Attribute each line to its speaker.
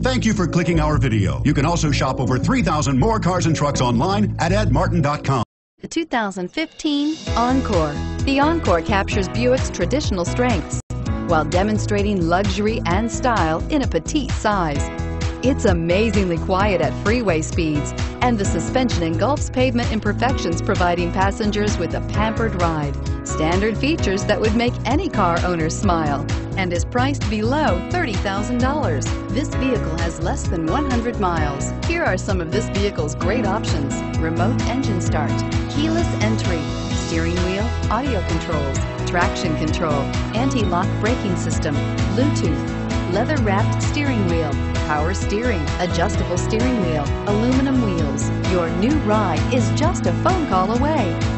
Speaker 1: Thank you for clicking our video. You can also shop over 3,000 more cars and trucks online at edmartin.com.
Speaker 2: The 2015 Encore. The Encore captures Buick's traditional strengths while demonstrating luxury and style in a petite size. It's amazingly quiet at freeway speeds, and the suspension engulfs pavement imperfections, providing passengers with a pampered ride. Standard features that would make any car owner smile, and is priced below $30,000. This vehicle has less than 100 miles. Here are some of this vehicle's great options. Remote engine start, keyless entry, steering wheel, audio controls, traction control, anti-lock braking system, Bluetooth, leather-wrapped steering wheel, power steering, adjustable steering wheel, aluminum wheels. Your new ride is just a phone call away.